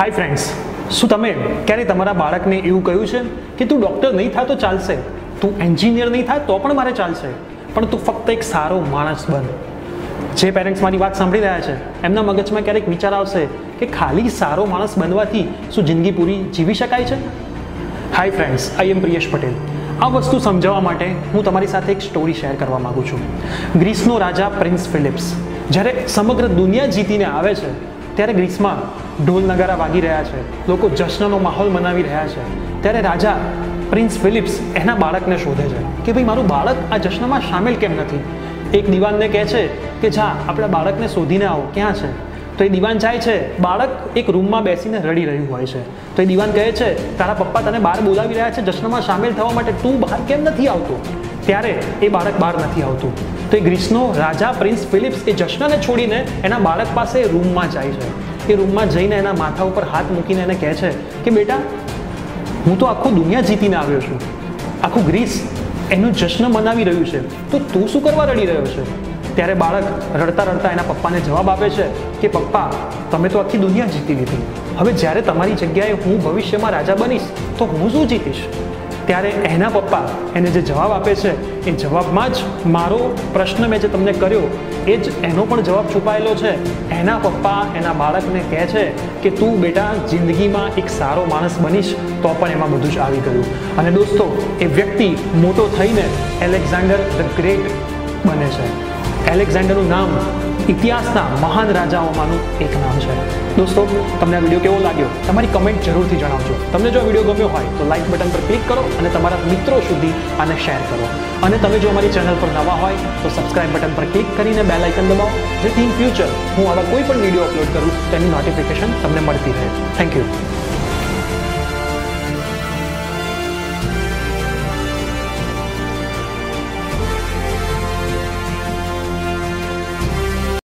Hi friends શું તમે ક્યારે તમારા બાળકને એવું કહ્યું છે કે તું ડૉક્ટર નહીં થાય તો ચાલશે? તું એન્જિનિયર નહીં થાય તો પણ મારે ચાલશે. પણ તું ફક્ત એક સારો માણસ બન. જે પેરેન્ટ્સ મારી વાત સાંભળી રહ્યા છે, એમના મગજમાં ક્યારેક વિચાર આવશે કે ખાલી સારો માણસ બનવાથી શું જિંદગી પૂરી જીવી શકાય છે? હાય ફ્રેન્ડ્સ આઈ એમ પ્રિયેશ પટેલ આ વસ્તુ સમજાવવા માટે હું તમારી સાથે એક સ્ટોરી શેર કરવા માગું છું. ગ્રીસનો રાજા પ્રિન્સ ફિલિપ્સ. જ્યારે સમગ્ર દુનિયા જીતીને આવે છે ત્યારે ગ્રીસમાં ઢોલ નગારા વાગી રહ્યા છે. લોકો જશ્નનો માહોલ મનાવી રહ્યા છે. ત્યારે રાજા પ્રિન્સ ફિલિપ્સ એના બાળકને શોધે છે કે ભાઈ, મારું બાળક આ જશ્નમાં સામેલ કેમ નથી? એક દિવાનને કહે છે કે, જા, આપણા બાળકને શોધીને આવો, ક્યાં છે? તો એ દિવાન જાય છે. બાળક એક રૂમમાં બેસીને રડી રહ્યું હોય છે. તો એ દિવાન કહે છે, તારા પપ્પા તને બહાર બોલાવી રહ્યા છે જશ્નમાં સામેલ થવા માટે. તું બહાર કેમ નથી આવતો? ત્યારે એ બાળક બહાર નથી આવતું. તો એ ગ્રીસનો રાજા પ્રિન્સ ફિલિપ્સ એ જશ્નને છોડીને એના બાળક પાસે રૂમમાં જાય છે. એ રૂમમાં જઈને એના માથા ઉપર હાથ મૂકીને એને કહે છે કે, બેટા, હું તો આખો દુનિયા જીતીને આવ્યો છું. આખું ગ્રીસ એનું જશ્ન મનાવી રહ્યું છે. તો તું શું કરવા રડી રહ્યો છે? ત્યારે બાળક રડતા રડતા એના પપ્પાને જવાબ આપે છે કે, પપ્પા, તમે તો આખી દુનિયા જીતી લીધી. હવે જ્યારે તમારી જગ્યાએ હું ભવિષ્યમાં રાજા બનીશ, તો હું શું જીતીશ? ત્યારે એના પપ્પા એને જે જવાબ આપે છે, એ જવાબમાં જ મારો પ્રશ્ન મેં જે તમને કર્યો, એ જ એનો પણ જવાબ છુપાયેલો છે. એના પપ્પા એના બાળકને કહે છે કે, તું બેટા જિંદગીમાં એક સારો માણસ બનીશ, તો પણ એમાં બધું જ આવી ગયું. અને દોસ્તો, એ વ્યક્તિ મોટો થઈને એલેક્ઝાન્ડર ધ ગ્રેટ બને છે. એલેક્ઝાન્ડરનું નામ ઇતિહાસના મહાન રાજાઓમાંનું એક નામ છે. દોસ્તો, તમને આ વીડિયો કેવો લાગ્યો? તમારી કમેન્ટ જરૂરથી જણાવજો. તમને જો વીડિયો ગમ્યો હોય, તો લાઇક બટન પર ક્લિક કરો અને તમારા મિત્રો સુધી આને શેર કરો. અને તમે જો અમારી ચેનલ પર નવા હોય, તો સબસ્ક્રાઇબ બટન પર ક્લિક કરીને બેલ આઇકન દબાવો. જેથી ઇન ફ્યુચર હું આવા કોઈ પણ વીડિયો અપલોડ કરું, તેની નોટિફિકેશન તમને મળતી રહે. Thank you